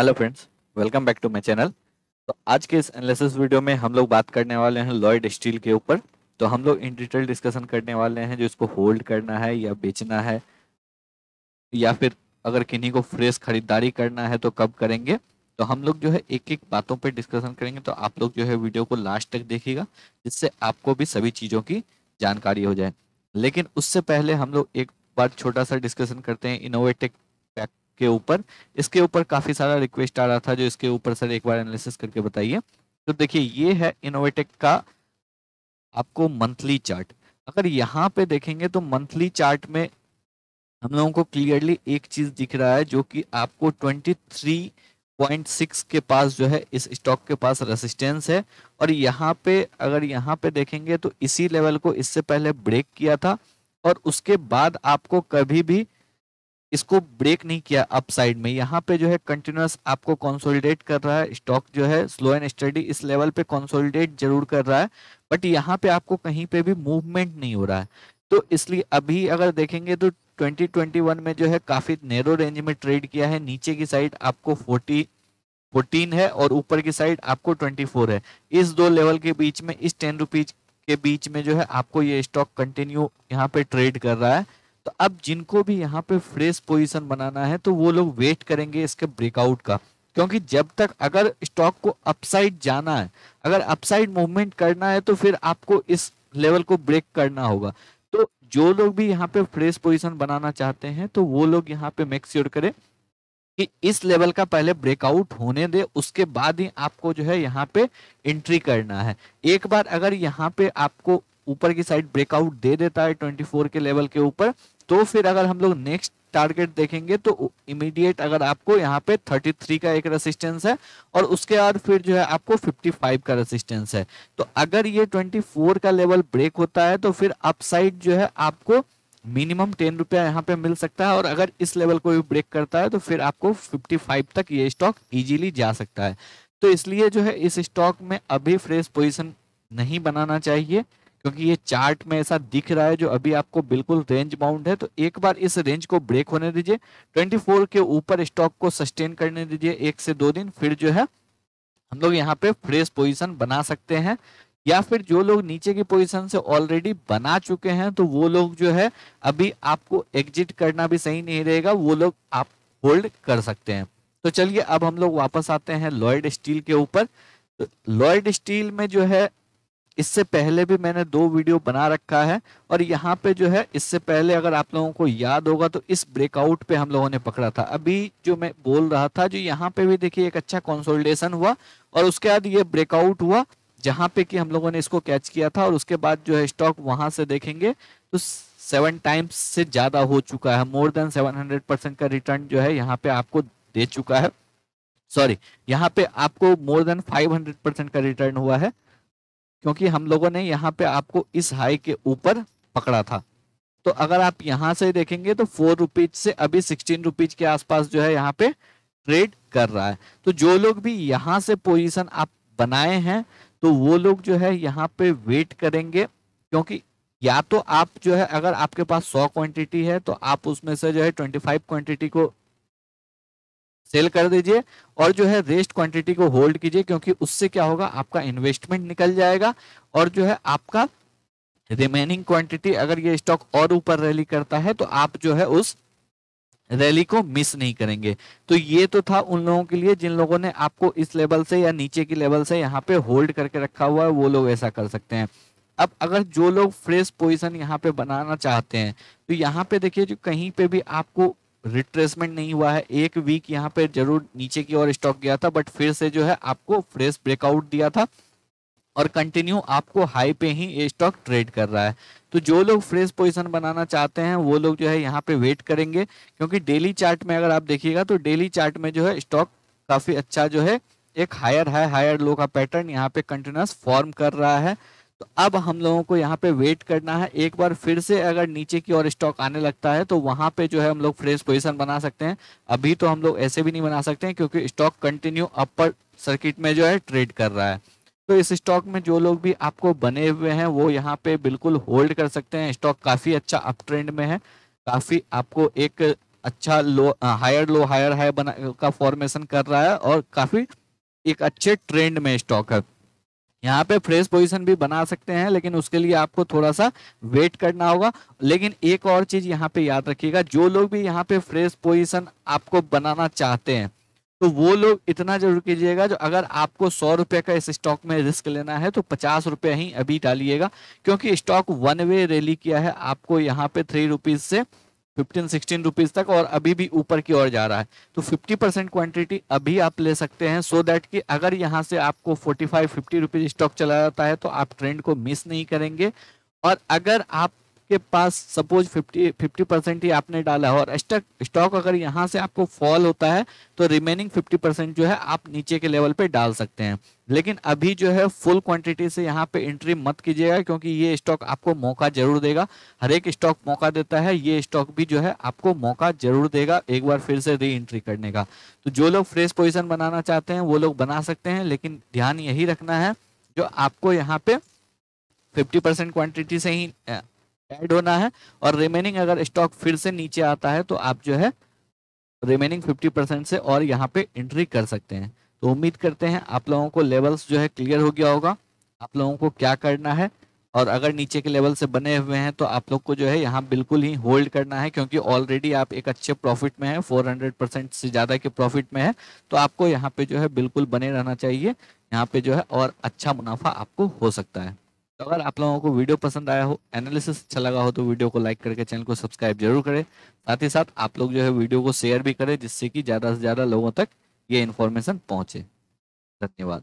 Hello friends welcome back to my channel तो आज के इस एनालिसिस वीडियो में हम लोग बात करने वाले हैं लॉयड स्टील के ऊपर। तो हम लोग इन डिटेल डिस्कशन करने वाले हैं जो इसको होल्ड करना है या बेचना है, या फिर अगर किन्हीं को फ्रेश खरीदारी करना है तो कब करेंगे। तो हम लोग जो है एक एक बातों पर डिस्कशन करेंगे। तो आप लोग जो है वीडियो को लास्ट तक देखिएगा, जिससे आपको भी सभी चीज़ों की जानकारी हो जाए। लेकिन उससे पहले हम लोग एक बार छोटा सा डिस्कशन करते हैं इनोवेटेक के ऊपर। इसके ऊपर काफ़ी सारा रिक्वेस्ट आ रहा था जो इसके ऊपर सर एक बार एनालिसिस करके बताइए। तो देखिए, ये है इनोवेटेक का आपको मंथली चार्ट अगर यहाँ पे देखेंगे तो मंथली चार्ट में हम लोगों को क्लियरली एक चीज़ दिख रहा है जो कि आपको 23.6 के पास जो है, इस स्टॉक के पास रेसिस्टेंस है। और यहाँ पे, अगर यहाँ पे देखेंगे तो इसी लेवल को इससे पहले ब्रेक किया था और उसके बाद आपको कभी भी इसको ब्रेक नहीं किया अप साइड में। यहाँ पे जो है कंटिन्यूस आपको कंसोलिडेट कर रहा है। स्टॉक जो है स्लो एंड स्टडी इस लेवल पे कंसोलिडेट ज़रूर कर रहा है। बट यहाँ पे आपको कहीं पे भी मूवमेंट नहीं हो रहा है। तो इसलिए अभी अगर देखेंगे तो 2021 में जो है काफ़ी नैरो रेंज में ट्रेड किया है। नीचे की साइड आपको 40 14 है और ऊपर की साइड आपको 24 है। इस दो लेवल के बीच में, इस टेन रुपीज़ के बीच में जो है आपको ये स्टॉक कंटिन्यू यहाँ पे ट्रेड कर रहा है। तो अब जिनको भी यहाँ पे फ्रेश पोजीशन बनाना है तो वो लोग वेट करेंगे इसके ब्रेकआउट का। क्योंकि जब तक अगर स्टॉक को अपसाइड जाना है, अगर अपसाइड मूवमेंट करना है तो फिर आपको इस लेवल को ब्रेक करना होगा। तो जो लोग भी यहाँ पे फ्रेश पोजीशन बनाना चाहते हैं तो वो लोग यहाँ पे मेक श्योर करें कि इस लेवल का पहले ब्रेकआउट होने दे, उसके बाद ही आपको जो है यहाँ पे एंट्री करना है। एक बार अगर यहाँ पे आपको ऊपर की साइड ब्रेकआउट दे देता है 24 के लेवल के ऊपर तो फिर अगर हम लोग नेक्स्ट टारगेट देखेंगे तो इमीडिएट अगर आपको यहाँ पे 33 का एक रेसिस्टेंस है और उसके बाद फिर जो है आपको 55 का रेसिस्टेंस है। तो अगर ये 24 का लेवल ब्रेक होता है तो फिर अपसाइड जो है आपको मिनिमम टेन रुपया यहाँ पे मिल सकता है और अगर इस लेवल को भी ब्रेक करता है तो फिर आपको 55 तक ये स्टॉक इजीली जा सकता है। तो इसलिए जो है इस स्टॉक में अभी फ्रेश पोजीशन नहीं बनाना चाहिए। क्योंकि ये चार्ट में ऐसा दिख रहा है जो अभी आपको बिल्कुल रेंज बाउंड है तो एक बार इस रेंज को ब्रेक होने दीजिए। 24 के ऊपर स्टॉक को सस्टेन करने दीजिए एक से दो दिन, फिर जो है हम लोग यहाँ पे फ्रेश पोजीशन बना सकते हैं। या फिर जो लोग नीचे की पोजीशन से ऑलरेडी बना चुके हैं तो वो लोग जो है अभी आपको एग्जिट करना भी सही नहीं रहेगा, वो लोग आप होल्ड कर सकते हैं। तो चलिए अब हम लोग वापस आते हैं लॉयड स्टील के ऊपर। तो लॉयड स्टील में जो है इससे पहले भी मैंने दो वीडियो बना रखा है और यहाँ पे जो है, इससे पहले अगर आप लोगों को याद होगा तो इस ब्रेकआउट पे हम लोगों ने पकड़ा था। अभी जो मैं बोल रहा था, जो यहाँ पे भी देखिए एक अच्छा कंसोलिडेशन हुआ और उसके बाद ये ब्रेकआउट हुआ, जहाँ पे कि हम लोगों ने इसको कैच किया था और उसके बाद जो है स्टॉक वहाँ से देखेंगे तो सेवन टाइम्स से ज़्यादा हो चुका है। More than seven hundred percent का रिटर्न जो है यहाँ पे आपको दे चुका है। सॉरी यहाँ पे आपको more than five hundred percent का रिटर्न हुआ है। क्योंकि हम लोगों ने यहाँ पे आपको इस हाई के ऊपर पकड़ा था। तो अगर आप यहाँ से देखेंगे तो फोर रुपीज़ से अभी सिक्सटीन रुपीज़ के आसपास जो है यहाँ पे ट्रेड कर रहा है। तो जो लोग भी यहाँ से पोजीशन आप बनाए हैं तो वो लोग जो है यहाँ पे वेट करेंगे क्योंकि या तो आप जो है अगर आपके पास सौ क्वांटिटी है तो आप उसमें से जो है ट्वेंटी फाइव क्वांटिटी को सेल कर दीजिए और जो है रेस्ट क्वांटिटी को होल्ड कीजिए, क्योंकि उससे क्या होगा, आपका इन्वेस्टमेंट निकल जाएगा और जो है आपका रिमेनिंग क्वांटिटी अगर ये स्टॉक और ऊपर रैली करता है तो आप जो है उस रैली को मिस नहीं करेंगे। तो ये तो था उन लोगों के लिए जिन लोगों ने आपको इस लेवल से या नीचे की लेवल से यहाँ पे होल्ड करके रखा हुआ है, वो लोग ऐसा कर सकते हैं। अब अगर जो लोग फ्रेश पोजीशन यहाँ पे बनाना चाहते हैं तो यहाँ पे देखिए जो, कहीं पे भी आपको रिट्रेसमेंट नहीं हुआ है। एक वीक यहाँ पे ज़रूर नीचे की ओर स्टॉक गया था बट फिर से जो है आपको फ्रेश ब्रेकआउट दिया था और कंटिन्यू आपको हाई पे ही ये स्टॉक ट्रेड कर रहा है। तो जो लोग फ्रेश पोजीशन बनाना चाहते हैं, वो लोग जो है यहाँ पे वेट करेंगे, क्योंकि डेली चार्ट में अगर आप देखिएगा तो डेली चार्ट में जो है स्टॉक काफ़ी अच्छा जो है, एक हायर हाई हायर लो का पैटर्न यहाँ पे कंटिन्यूस फॉर्म कर रहा है। तो अब हम लोगों को यहाँ पे वेट करना है। एक बार फिर से अगर नीचे की ओर स्टॉक आने लगता है तो वहाँ पे जो है हम लोग फ्रेश पोजीशन बना सकते हैं। अभी तो हम लोग ऐसे भी नहीं बना सकते हैं, क्योंकि स्टॉक कंटिन्यू अपर सर्किट में जो है ट्रेड कर रहा है। तो इस स्टॉक में जो लोग भी आपको बने हुए हैं, वो यहाँ पे बिल्कुल होल्ड कर सकते हैं। स्टॉक काफ़ी अच्छा अप ट्रेंड में है। काफ़ी आपको एक अच्छा low higher low higher high बना, का फॉर्मेशन कर रहा है और काफ़ी एक अच्छे ट्रेंड में स्टॉक है। यहाँ पे फ्रेश पोजीशन भी बना सकते हैं, लेकिन उसके लिए आपको थोड़ा सा वेट करना होगा। लेकिन एक और चीज़ यहाँ पे याद रखिएगा, जो लोग भी यहाँ पे फ्रेश पोजीशन आपको बनाना चाहते हैं तो वो लोग इतना ज़रूर कीजिएगा, जो अगर आपको सौ रुपए का इस स्टॉक में रिस्क लेना है तो पचास रुपए ही अभी डालिएगा, क्योंकि स्टॉक वन वे रैली किया है, आपको यहाँ पे थ्री रुपीज़ से फिफ्टीन सिक्सटीन रुपीज़ तक और अभी भी ऊपर की ओर जा रहा है। तो फिफ्टी परसेंट क्वान्टिटी अभी आप ले सकते हैं सो so दैट कि अगर यहाँ से आपको forty five fifty rupees stock चला जाता है तो आप ट्रेंड को मिस नहीं करेंगे। और अगर आप आपके पास सपोज़ 50 50 परसेंट ही आपने डाला और स्टॉक स्टॉक अगर यहाँ से आपको फॉल होता है तो रिमेनिंग 50 परसेंट जो है आप नीचे के लेवल पे डाल सकते हैं। लेकिन अभी जो है फुल क्वांटिटी से यहाँ पे एंट्री मत कीजिएगा, क्योंकि ये स्टॉक आपको मौका ज़रूर देगा। हर एक स्टॉक मौका देता है, ये स्टॉक भी जो है आपको मौका ज़रूर देगा एक बार फिर से री एंट्री करने का। तो जो लोग फ्रेश पोजिशन बनाना चाहते हैं, वो लोग बना सकते हैं, लेकिन ध्यान यही रखना है जो आपको यहाँ पे 50 परसेंट क्वांटिटी से ही ऐड होना है और रिमेनिंग अगर स्टॉक फिर से नीचे आता है तो आप जो है रिमेनिंग 50 परसेंट से और यहाँ पे एंट्री कर सकते हैं। तो उम्मीद करते हैं आप लोगों को लेवल्स जो है क्लियर हो गया होगा। आप लोगों को क्या करना है और अगर नीचे के लेवल से बने हुए हैं तो आप लोग को जो है यहाँ बिल्कुल ही होल्ड करना है, क्योंकि ऑलरेडी आप एक अच्छे प्रॉफिट में है 400 परसेंट से ज़्यादा के प्रॉफिट में है तो आपको यहाँ पे जो है बिल्कुल बने रहना चाहिए। यहाँ पे जो है और अच्छा मुनाफा आपको हो सकता है। तो अगर आप लोगों को वीडियो पसंद आया हो एनालिसिस अच्छा लगा हो तो वीडियो को लाइक करके चैनल को सब्सक्राइब ज़रूर करें। साथ ही साथ आप लोग जो है वीडियो को शेयर भी करें जिससे कि ज़्यादा से ज़्यादा लोगों तक ये इन्फॉर्मेशन पहुँचे। धन्यवाद।